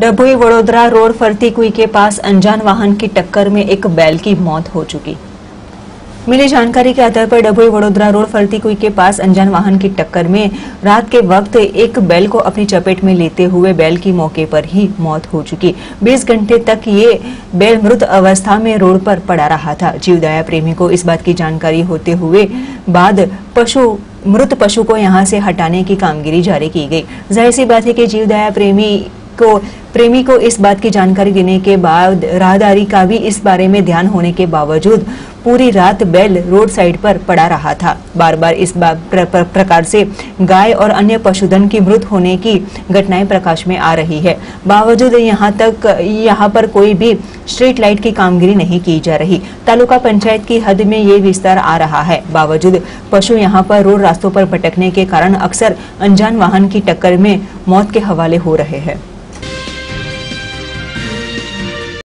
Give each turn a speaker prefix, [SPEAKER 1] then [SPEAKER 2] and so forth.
[SPEAKER 1] Dabhoi Vadodara road फरती कुई के पास अनजान वाहन की टक्कर में एक बैल की मौत हो चुकी। मिली जानकारी के आधार पर डभोई वडोदरा रोड फरती कुई के पास अनजान वाहन की टक्कर में रात के वक्त एक बैल को अपनी चपेट में लेते हुए बैल की मौके पर ही मौत हो चुकी। 20 घंटे तक ये बैल मृत अवस्था में रोड पर पड़ा रहा था। जीवदया प्रेमी को इस बात की जानकारी होते हुए बाद पशु, मृत पशु को यहाँ से हटाने की कामगिरी जारी की गई। ज़ाहिर सी बात है कि जीवदया प्रेमी को प्रेमी को इस बात की जानकारी देने के बाद राहदारी का भी इस बारे में ध्यान होने के बावजूद पूरी रात बैल रोड साइड पर पड़ा रहा था। बार बार इस बा, प्र, प्र, प्रकार से गाय और अन्य पशुधन की मृत होने की घटनाएँ प्रकाश में आ रही है। बावजूद यहाँ तक यहाँ पर कोई भी स्ट्रीट लाइट की कामगिरी नहीं की जा रही। तालुका पंचायत की हद में ये विस्तार आ रहा है। बावजूद पशु यहाँ पर रोड रास्तों पर भटकने के कारण अक्सर अनजान वाहन की टक्कर में मौत के हवाले हो रहे हैं।